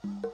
Ah!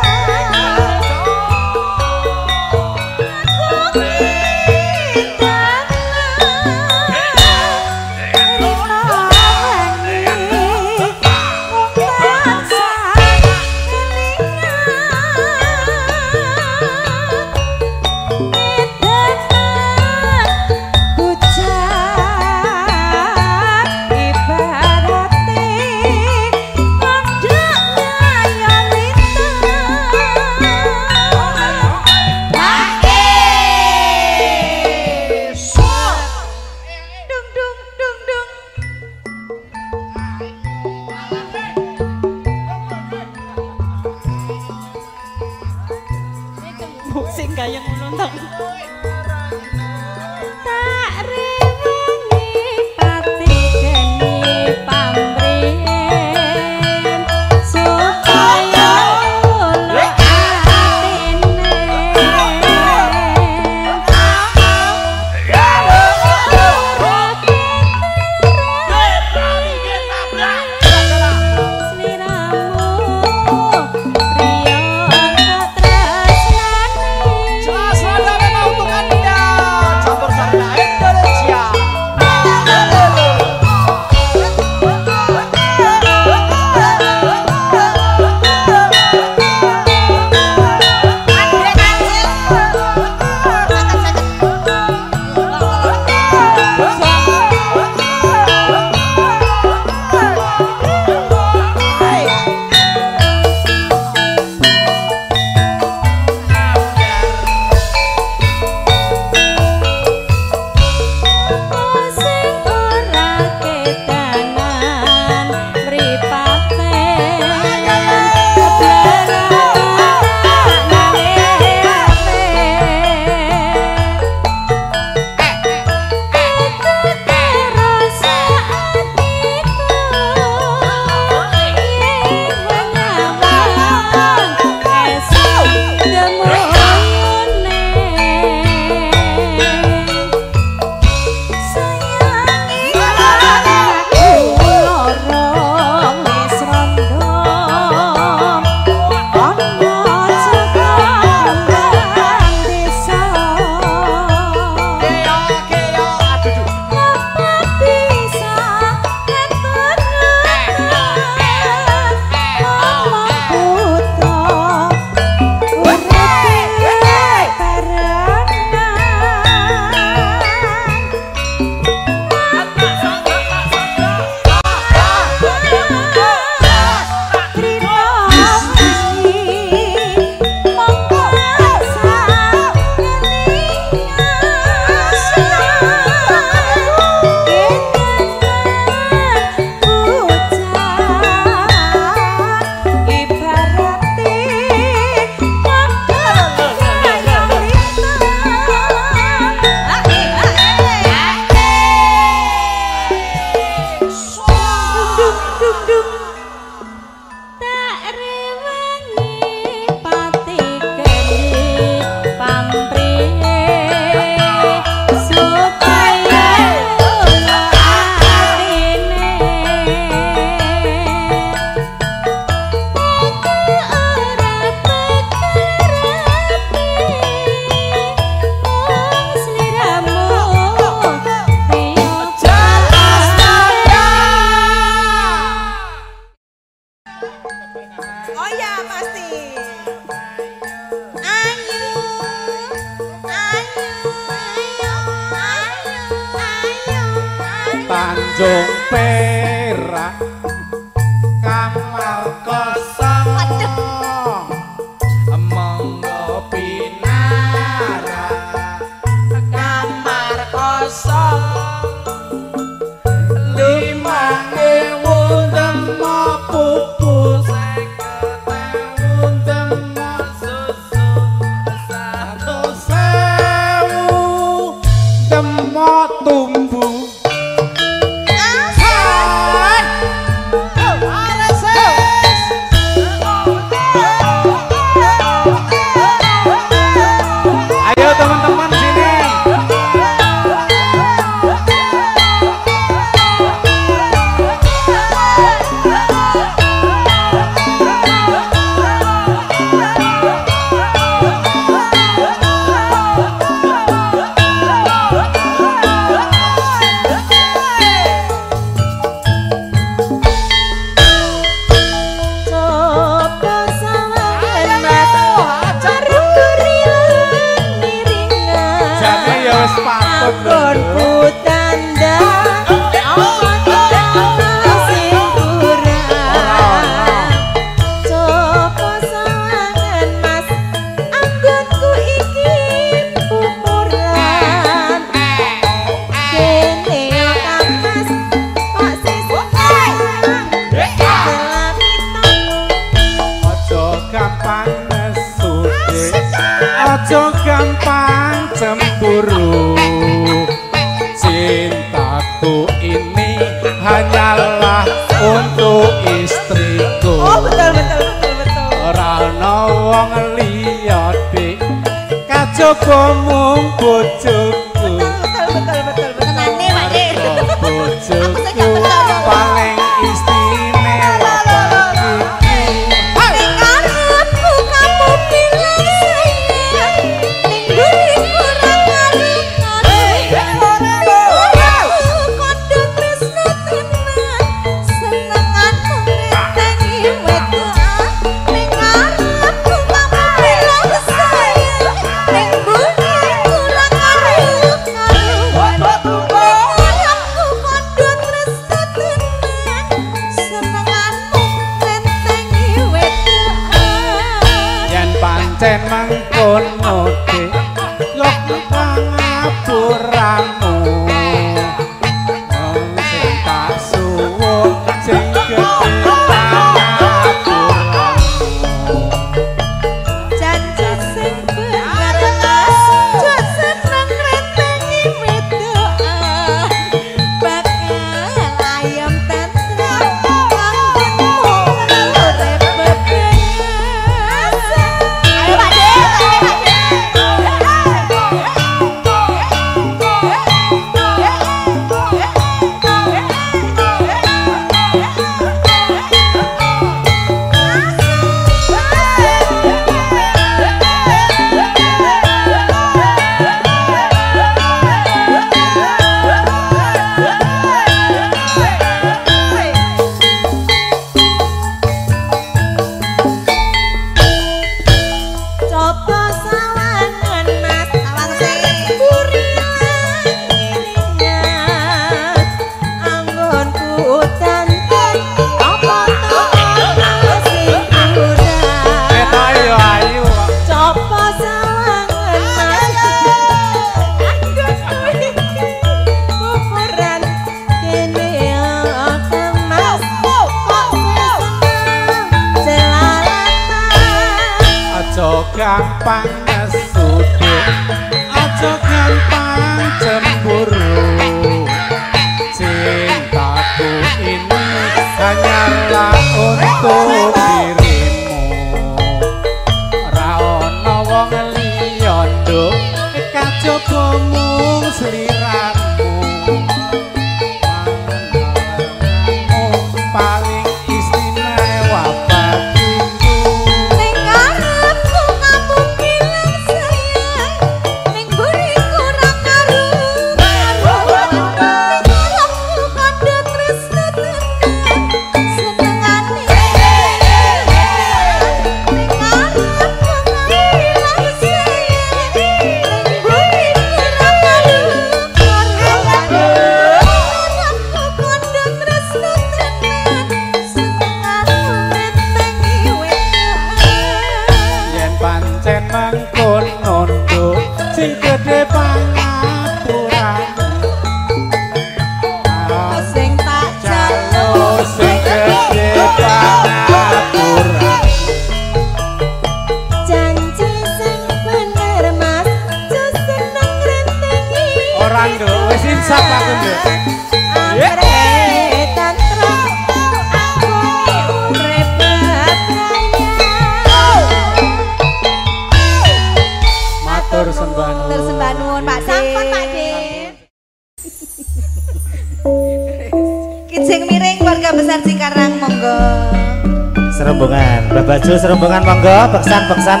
monggo beksan beksan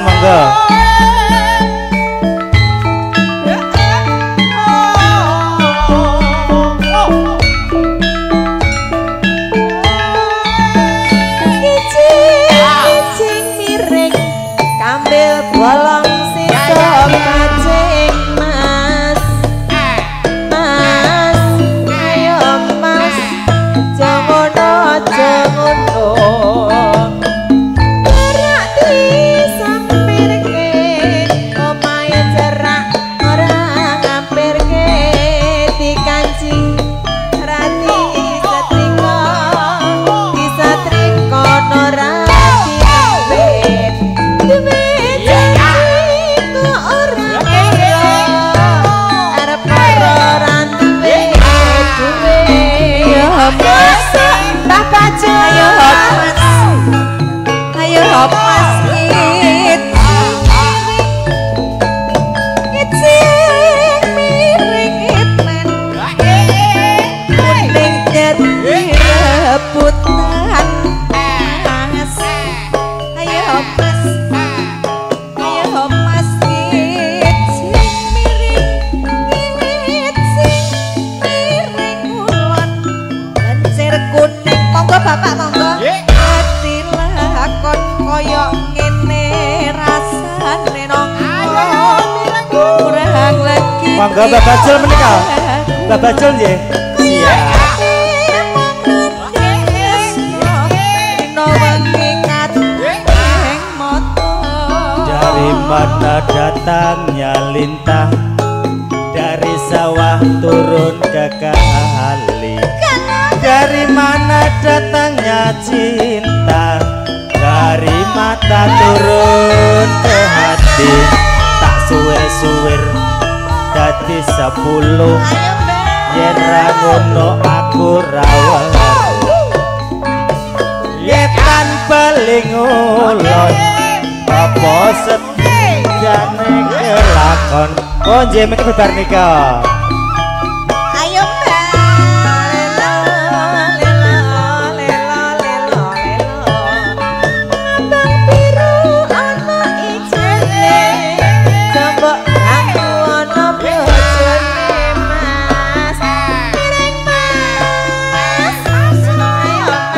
mana datangnya lintah dari sawah turun ke kali. Dari mana datangnya cinta? Dari mata turun ke hati. Tak suwe-suwe dadi sepuluh. Yen ra ngono aku rawuh. Yetan beling ulon. Apa setjane kelakon konje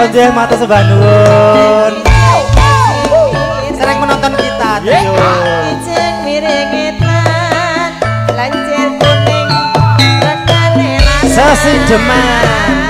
Konjeh mata sebah nuwun. Sering menonton kita trio. Sasi Deman.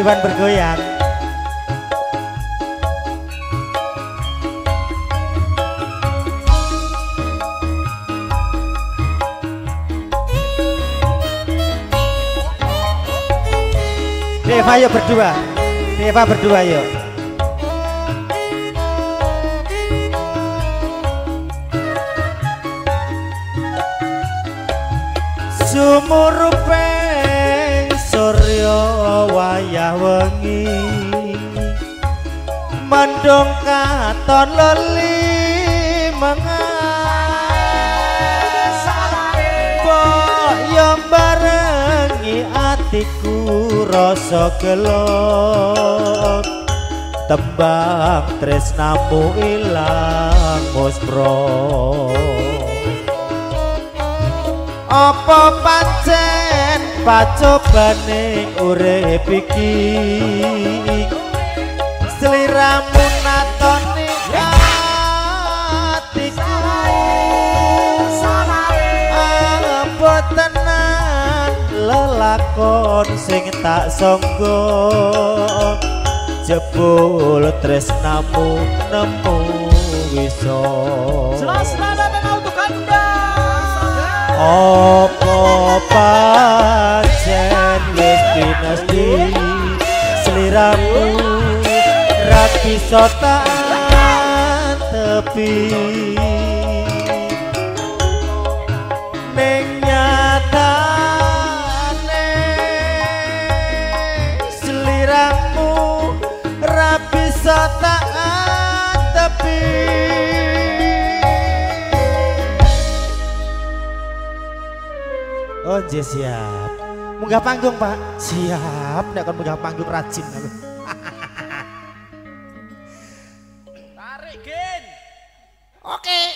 Taiwan bergoyang. Deva yuk berdua. Deva berdua yuk. Sumurupeng Mendung katon leli atiku rasa gelok Tembang tresnamu ilang muspro Apa pancen pacobane urip iki? Sliramu lelakon sing tak sangka Jebul tresnamu nemu wiso Apa pancen wis dinasti? Sliramu ra bisa tepi. Ning Nggih, siap. Munggah panggung, Pak. Siap, nek kon munggah panggung rajin aku. Tarik Gen Oke.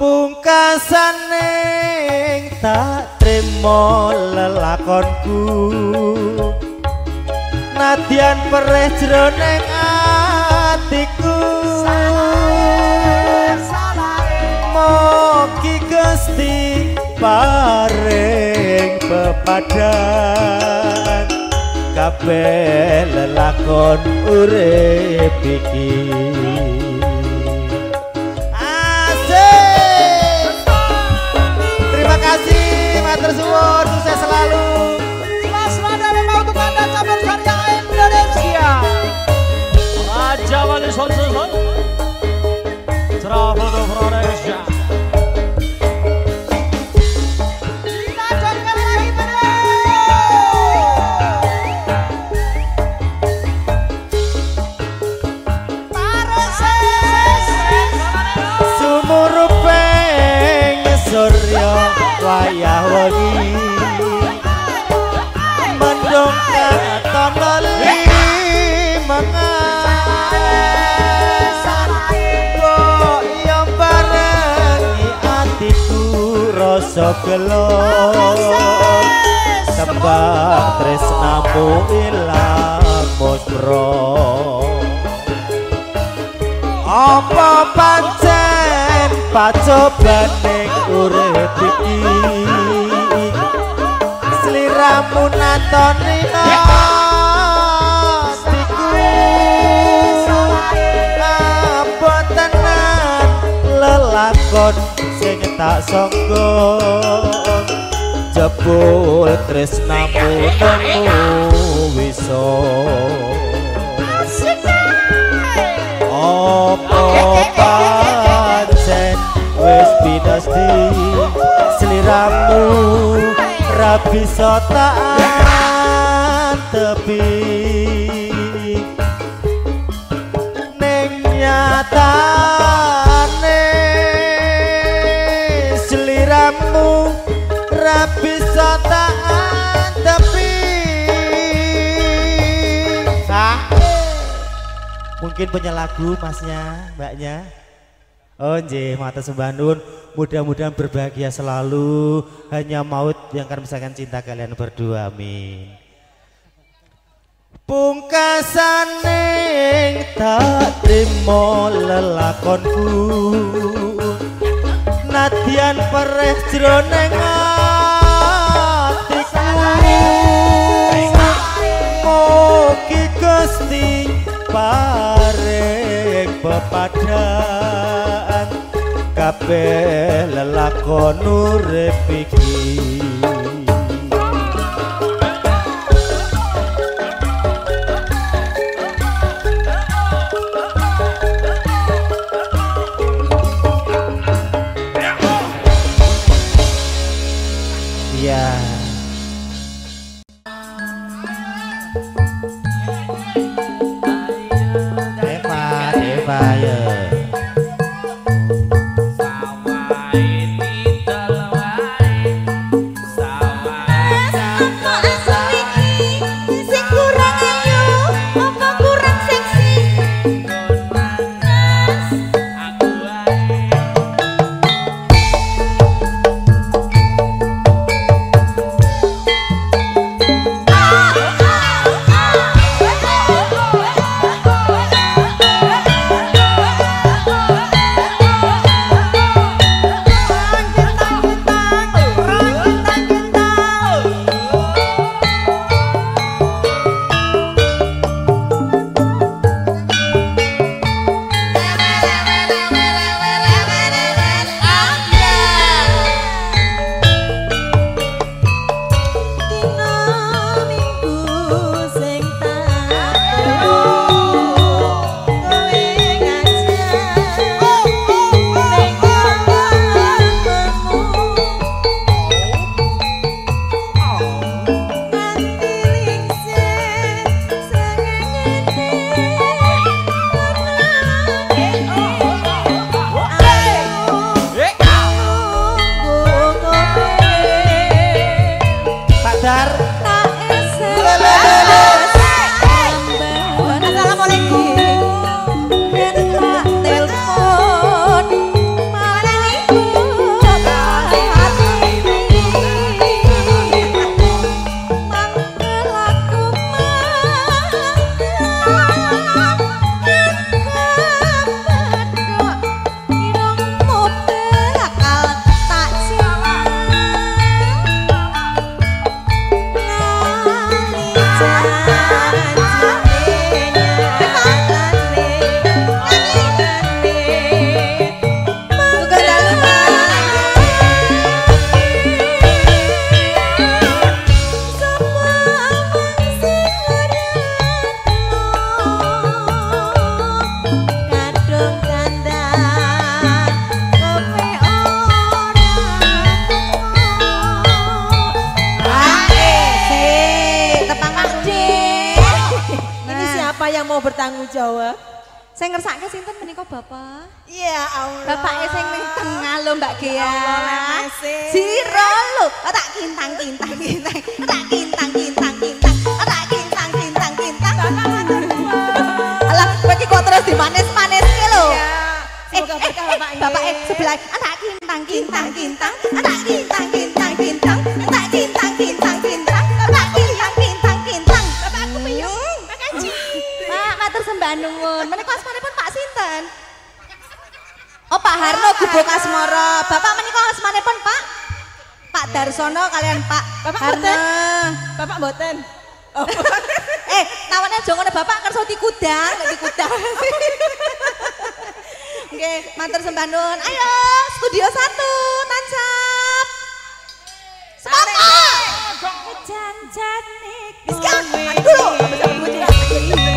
Pungkasane tak trimo lelakonku. Nadyan pereh jroning atiku. Mogi Gusti paring pepadan. Kabeh lelakon urip iki kelo sebab tresnamu ilang. Bosro apa pancen pacobaning urip iki? Sliramu natoni ah, Kon sing tak sangka Jebul tresnamu nemu wiso. Apa pancen wis pinasti sliramu ra bisa tak tepi. Ning nyatane Mungkin punya lagu masnya, mbaknya. Oh nggih, mata sembah nun. Mudah-mudahan berbahagia selalu. Hanya maut yang akan misalkan cinta kalian berdua. Amin. Pungkasaning tak trimo lelakonku Nadyan pereh jroning atiku Gusti paring pepadaan kabeh lelakon urip iki Bye. bertanggung jawab. Saya ngerasa ke sinten menikah Bapak? Iya Allah. Bapaknya saya yang tengah lo Mbak Gia. Jiro lho, tak kintang kintang kintang, tak kintang kintang kintang, tak kintang kintang kintang. Alah, bagi kok terus dimanis-manis ke lo. Iya. Semoga berkah Bapak. Bapak sebelah tak kintang kintang kintang, oh, tak kintang kintang kintang, tak kintang nuwun. Menika asmanipun Pak sinten? Oh Pak Harno Gubuk Asmoro. Bapak menika asmanipun Pak Pak Darsono kalian Pak Bapak Harno. Boten. Bapak Boten. Oh. eh, tawannya jangan ngono Bapak kerso dikudang, nek dikudang. kuda. Oke, sembah sembandun, Ayo, studio 1 tancap, Semangat. Janjane. Wis kan, dulu.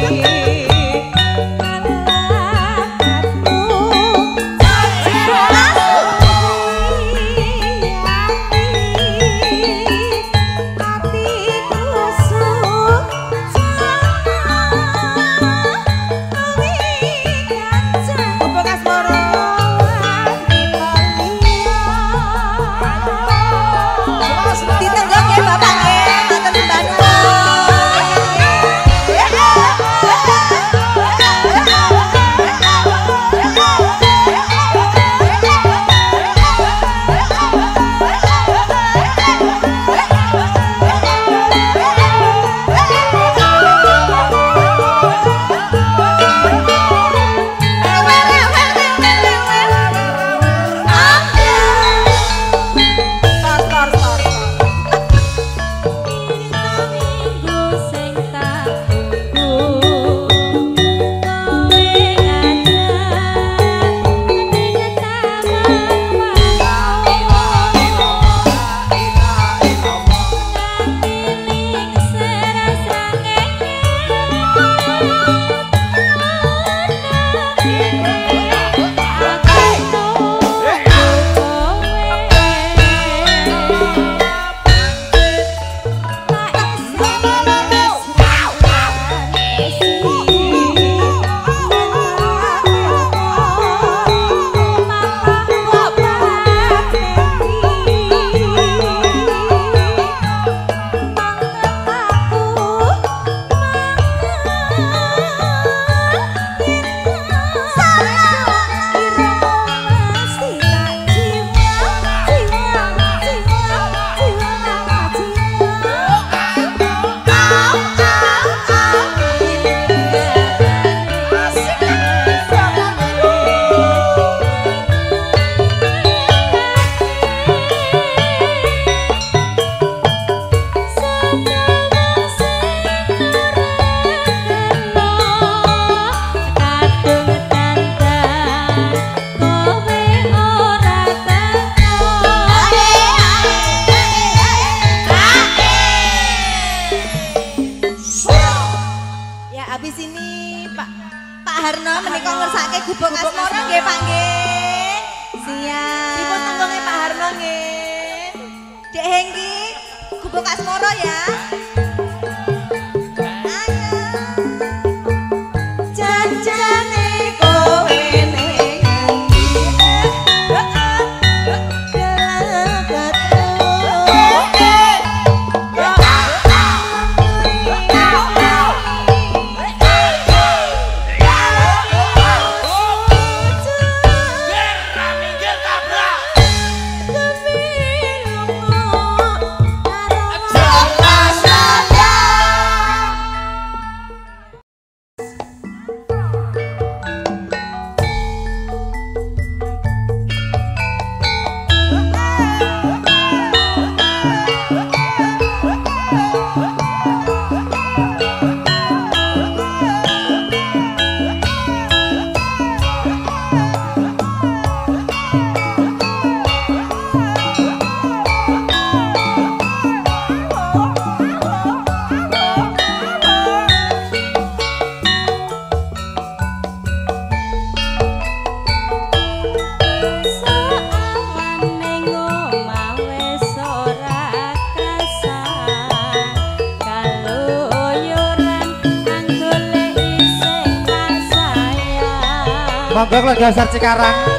Besar Cikarang.